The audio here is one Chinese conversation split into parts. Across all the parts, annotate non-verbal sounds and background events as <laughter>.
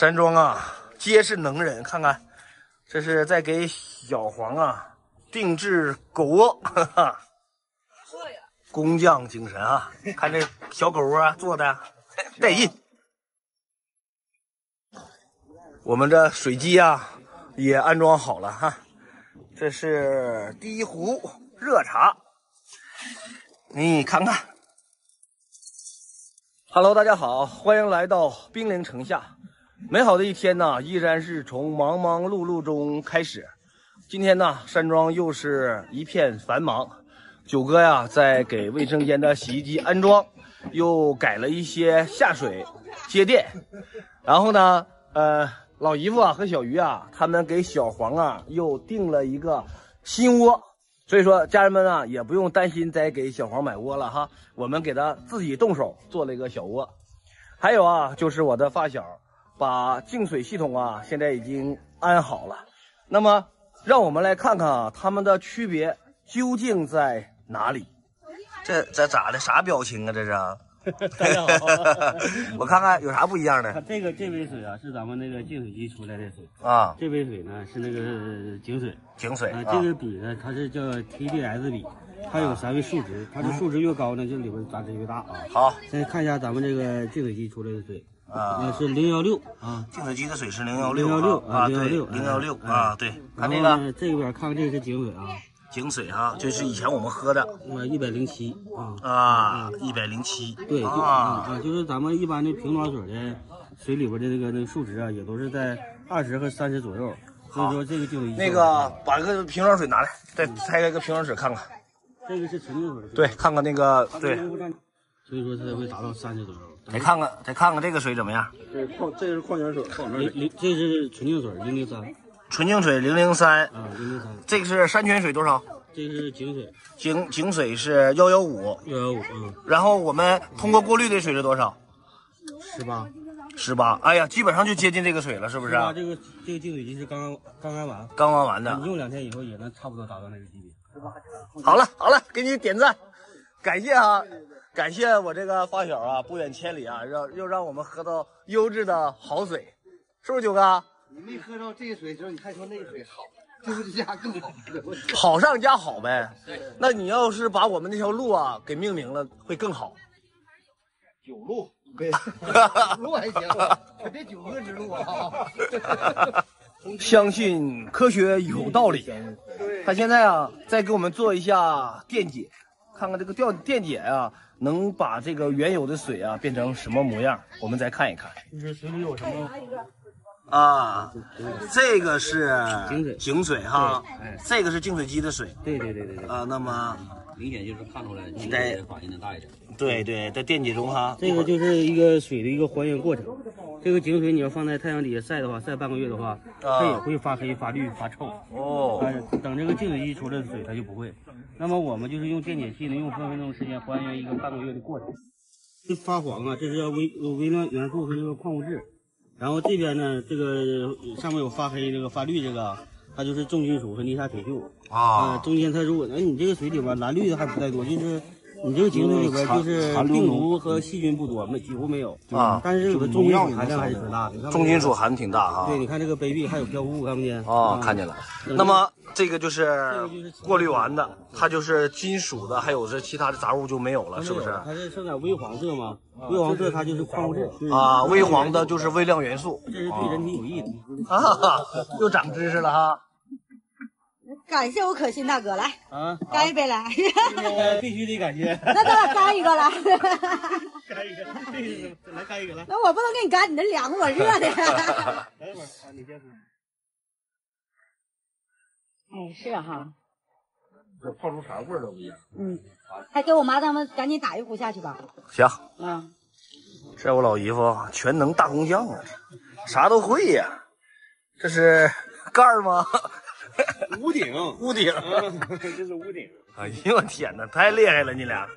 山庄啊，皆是能人。看看，这是在给小黄啊定制狗窝，哈哈。工匠精神啊！看这小狗窝啊 <laughs> 做的带劲。我们这水机啊也安装好了哈，这是第一壶热茶，你看看。Hello，大家好，欢迎来到兵临城下。美好的一天呢，依然是从忙忙碌碌中开始。今天呢，山庄又是一片繁忙。九哥呀，在给卫生间的洗衣机安装，又改了一些下水接电。然后呢，呃，老姨夫啊和小鱼啊，他们给小黄啊又订了一个新窝。所以说，家人们啊，也不用担心再给小黄买窝了哈，我们给他自己动手做了一个小窝。还有啊，就是我的发小把净水系统啊，现在已经安好了。那么，让我们来看看啊，它们的区别究竟在哪里？这这咋的？啥表情啊？这是？<laughs> 大家好，<laughs> 我看看有啥不一样的。这个这杯水啊，是咱们那个净水机出来的水啊。这杯水呢是那个井水，井水啊。这个笔呢，它是叫 TDS 笔，它有三位数值，它的数值越高呢，就里边杂质越大啊。好，再看一下咱们这个净水机出来的水啊，是零幺六啊。净水机的水是零幺六，零幺六啊，对，零幺六啊，对。看这个，这边看看这是井水啊。井水哈，就是以前我们喝的，呃，一百零七啊啊，一百零七，对，啊啊，就是咱们一般的瓶装水的水里边的那个那个数值啊，也都是在二十和三十左右。所以说这个就那个把这个瓶装水拿来，再拆开个瓶装水看看。这个是纯净水。对，看看那个对。所以说它才会达到三十左右。再看看，再看看这个水怎么样？这矿，这是矿泉水，零零，这是纯净水，零零三。纯净水零零三，啊，零零三，这个是山泉水多少？这是井水，井井水是幺幺五，幺幺五，嗯。然后我们通过过滤的水是多少？十八，十八。哎呀，基本上就接近这个水了，是不是？这个这个净水机是刚刚刚刚完，刚刚完的。你用两天以后也能差不多达到那个级别。好了好了，给你点赞，感谢啊，感谢我这个发小啊，不远千里啊，让又让我们喝到优质的好水，是不是九哥？你没喝到这个水的时候，你还说那个水好，这不是加更好？好上加好呗。对，那你要是把我们那条路啊给命名了，会更好。九路，<laughs> 对，路还行，可别九个之路啊。<laughs> 相信科学有道理。他现在啊，再给我们做一下电解，看看这个电电解啊，能把这个原有的水啊变成什么模样？我们再看一看。就是水里有什么？啊，这个是井水，井水哈，这个是净水机的水，对对对对对，啊，那么明显就是看出来，在反应的大一点，对对，在电解中哈，这个就是一个水的一个还原过程，这个井水你要放在太阳底下晒的话，晒半个月的话，它也会发黑、发绿、发臭，哦，等这个净水机出来的水它就不会，那么我们就是用电解器能，用分分钟时间还原一个半个月的过程，这发黄啊，这是微微量元素和这个矿物质。然后这边呢，这个上面有发黑、这个发绿，这个它就是重金属和泥沙铁锈啊。中间它如果哎，你这个水里边蓝绿的还不太多，就是你这个井水里边就是病毒和细菌不多，没几乎没有啊。但是这里边重金属含量还是挺大的，重金属含挺大哈。对，你看这个杯壁还有漂浮物，看不见啊？看见了。那么这个就是过滤完的，它就是金属的，还有这其他的杂物就没有了，是不是？它是剩点微黄色吗？微黄色它就是矿物质啊，微黄的就是微量元素，这是对人体有益的啊，<laughs> 又长知识了哈！感谢我可心大哥，来啊，干一杯来，必须得感谢。<laughs> 那咱俩干一个来，干一个，来干一个来。那我不能给你干，你那凉我热的。等一会儿啊，你先喝。哎，是哈，这泡出啥味儿都不一样。嗯。还给我妈他们赶紧打一壶下去吧。行。嗯，这我老姨夫全能大工匠啊，啥都会呀。这是盖儿吗？屋顶，屋顶，这是屋顶。哎呦我天哪，太厉害了你俩！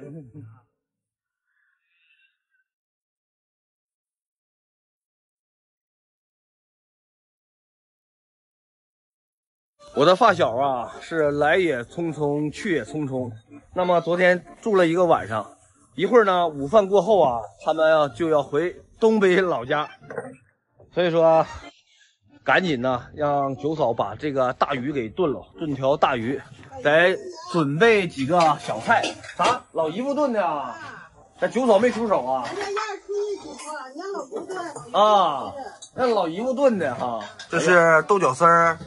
我的发小啊，是来也匆匆，去也匆匆。那么昨天住了一个晚上，一会儿呢，午饭过后啊，他们啊就要回东北老家。所以说，赶紧呢，让九嫂把这个大鱼给炖了，炖条大鱼，得准备几个小菜。啥？老姨夫炖的啊？这九嫂没出手啊？啊，那老姨夫炖的哈。这是豆角丝儿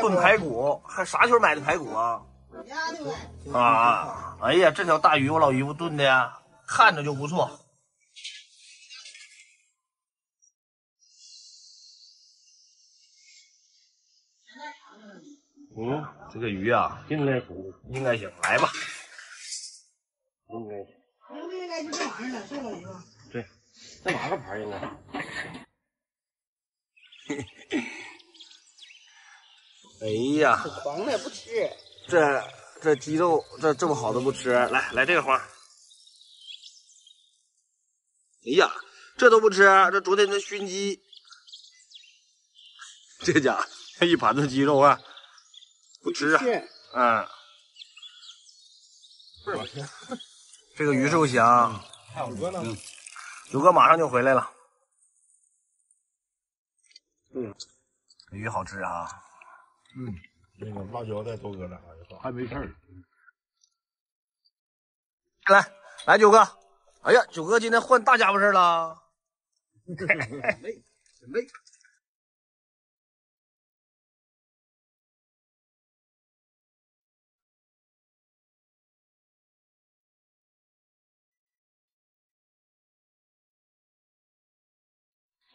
炖排骨，还啥时候买的排骨啊？家的呗。啊，哎呀，这条大鱼我老姨夫炖的呀，看着就不错。嗯，这个鱼啊，应该熟，应该行，来吧。应该行。应不应该就这玩意儿了？这老姨夫。对，这哪个牌应该？<laughs> 哎呀，黄的不吃。这这鸡肉这这么好的不吃，来来这个花。哎呀，这都不吃，这昨天的熏鸡，这家伙一盘子鸡肉啊，不吃啊，嗯。<laughs> 这个鱼肉香，还有哥呢，九哥马上就回来了。嗯，鱼好吃啊，嗯，那个辣椒再多搁点儿就好。还没事儿。来来九哥，哎呀，九哥今天换大家伙事儿了。准 <laughs> 备准备。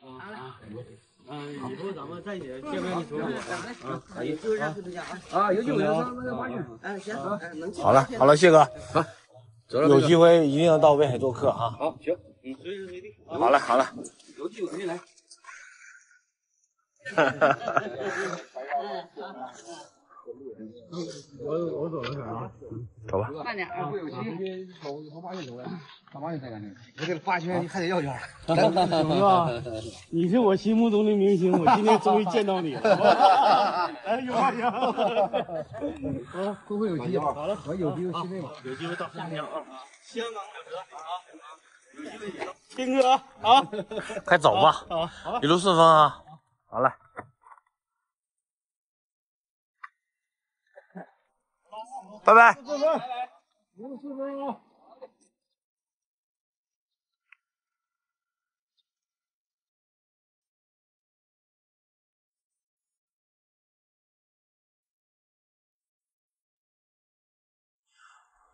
啊，嗯，以后咱们在一起见面的时候，啊，可以，就是让回家啊。啊，有酒有上那个花圈。哎，行，哎，能好了好了，谢哥，有机会一定要到威海做客啊。好，行，嗯，随时随地。好。了好了，有机会肯定来。我我走了走吧。慢点啊。会有心，从从八线走呀，上八线才干这个。我这圈你还得要价。九哥，你是我心目中的明星，我今天终于见到你了。哎呦哎呀！啊，会不会有机会？好了，我有机会去那个。有机会到香港啊，香港有车啊，有机会听哥啊，快走吧，一路顺风啊！好嘞。拜拜。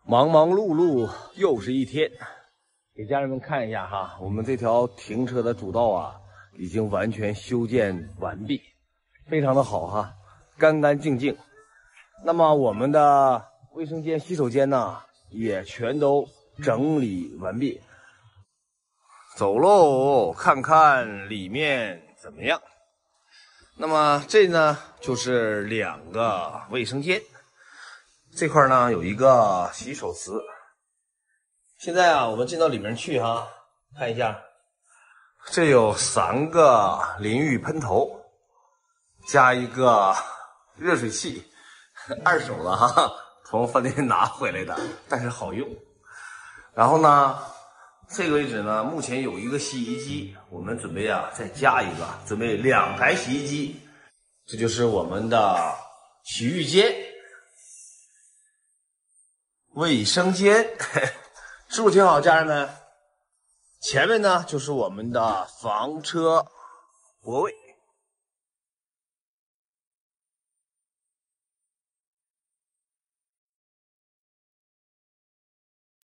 忙忙碌碌又是一天，给家人们看一下哈，我们这条停车的主道啊，已经完全修建完毕，非常的好哈，干干净净。那么我们的卫生间、洗手间呢，也全都整理完毕。走喽，看看里面怎么样。那么这呢，就是两个卫生间。这块呢有一个洗手池。现在啊，我们进到里面去哈，看一下，这有三个淋浴喷头，加一个热水器，二手了哈，从饭店拿回来的，但是好用。然后呢，这个位置呢，目前有一个洗衣机，我们准备啊再加一个，准备两台洗衣机。这就是我们的洗浴间。卫生间是不是挺好，家人们？前面呢就是我们的房车泊位。